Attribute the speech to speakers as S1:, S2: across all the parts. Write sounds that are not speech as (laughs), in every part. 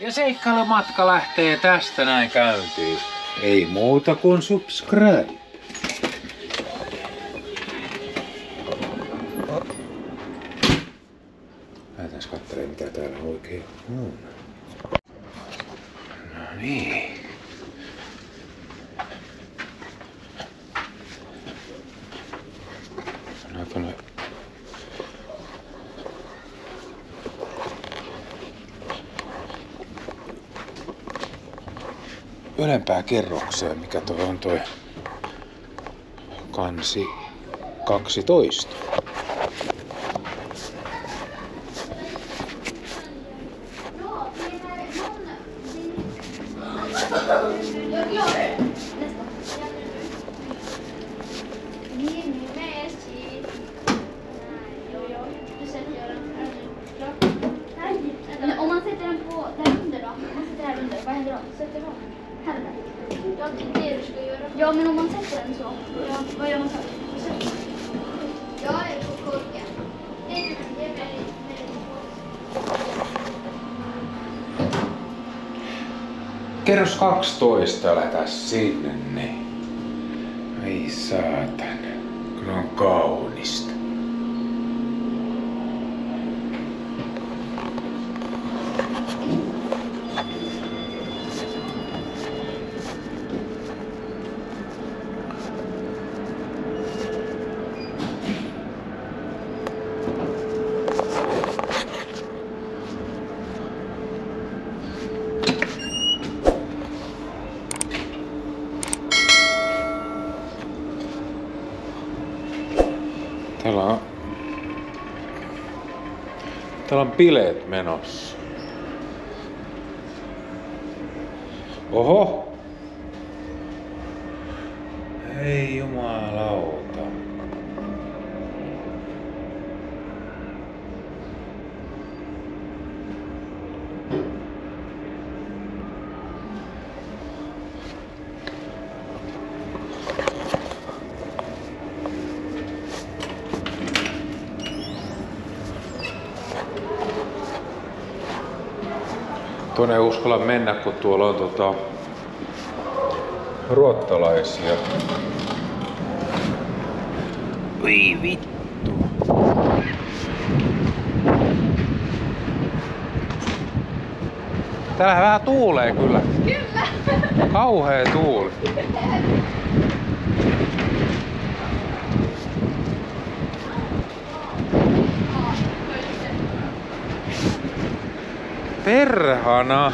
S1: Ja seikkailumatka lähtee tästä näin käyntiin. Ei muuta kuin subscribe. Lähdetään katselemaan mitä täällä oikein on. No niin. No tuonne ylempää kerrokseen, mikä toi on toi kansi 12.
S2: Men om man sätter den på där under då? Om man sätter här under, vad händer då? Sätter här under? Ja, det är det du ska göra. Ja, men om man sätter den så, ja, vad gör man så? Jag är på korken.
S1: Kerros 12 lähdetään sinne, niin. Ei saatan, kun on kaunista. Täällä on... Täällä on bileet menossa. Oho! Ei jumalauta. Tuonne ei uskalla mennä, kun tuolla on tota, ruottalaisia. Oi vittu. Täällä vähän tuulee kyllä. Kyllä. Kauhea tuuli. (laughs) Perhana.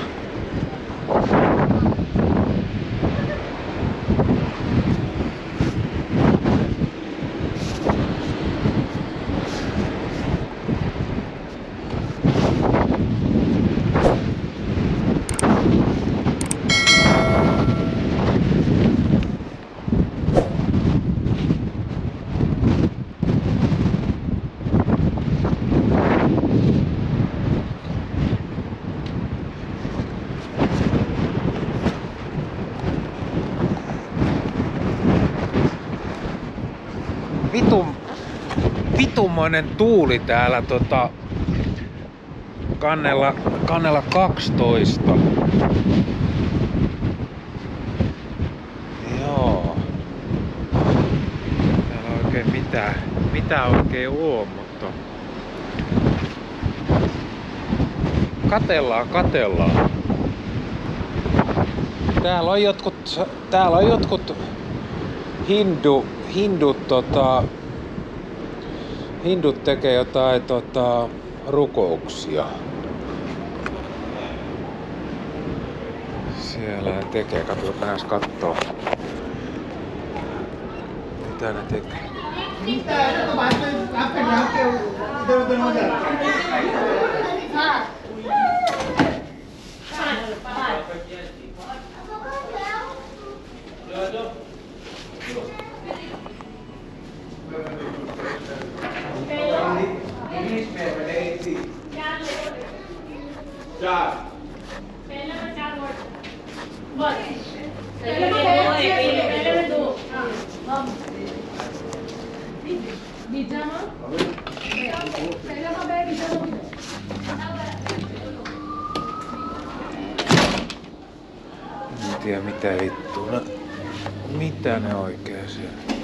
S1: Vitumoinen tuuli täällä tota, kannella, kannella 12. Joo. Täällä oikein mitään, mitä oikein oo, mutta... Katellaan, katellaan. Täällä on jotkut, täällä on jotkut hindu, hindut, tota, hindut tekee jotain tota, rukouksia. Siellä ne tekee, katsotaan näissä kattoo. Mitä ne tekee? Mistä? En tiedä mitä vittua. No, mitä ne oikein siellä?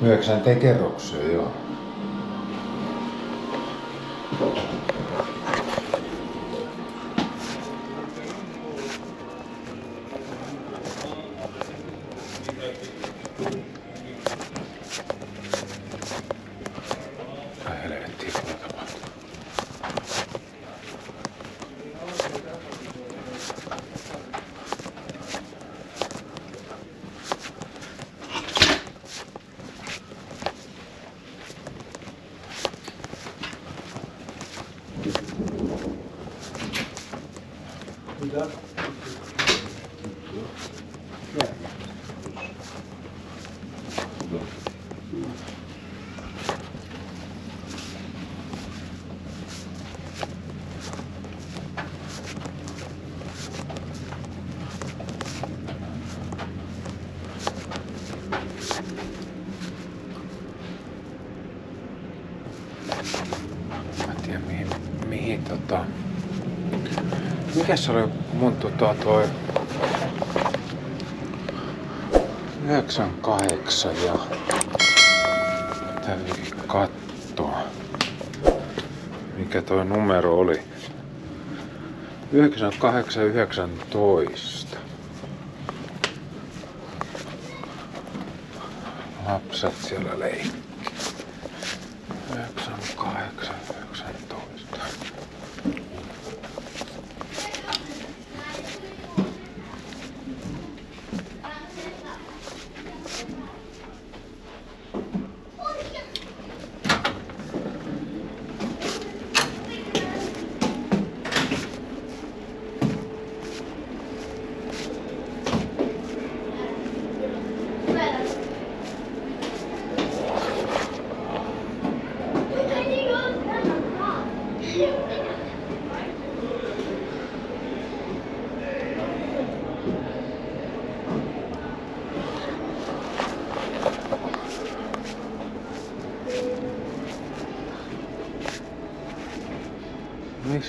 S1: Yhdeksänteen kerrokseen, joo. Mä en tiedä mihin, mihin tota... Mikäs se oli mun tota toi... 98 ja... Täytyy katsoa. Mikä toi numero oli? 9819. Lapset siellä leikki. 98, 19.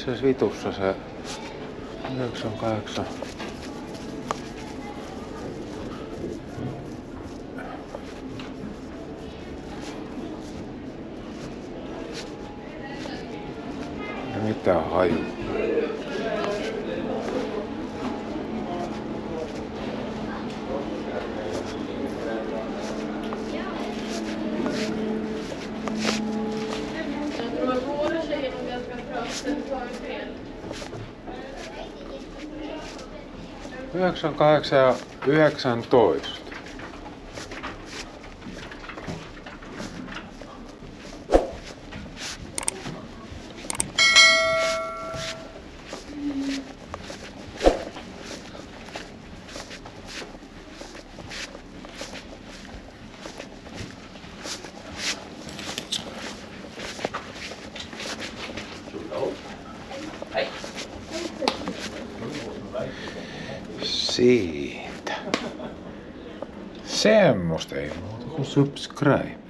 S1: Missä vitussa se 98? Ja mitä haju? 98 ja 19. Siitä. Semmosta ei muuta kuin subscribe.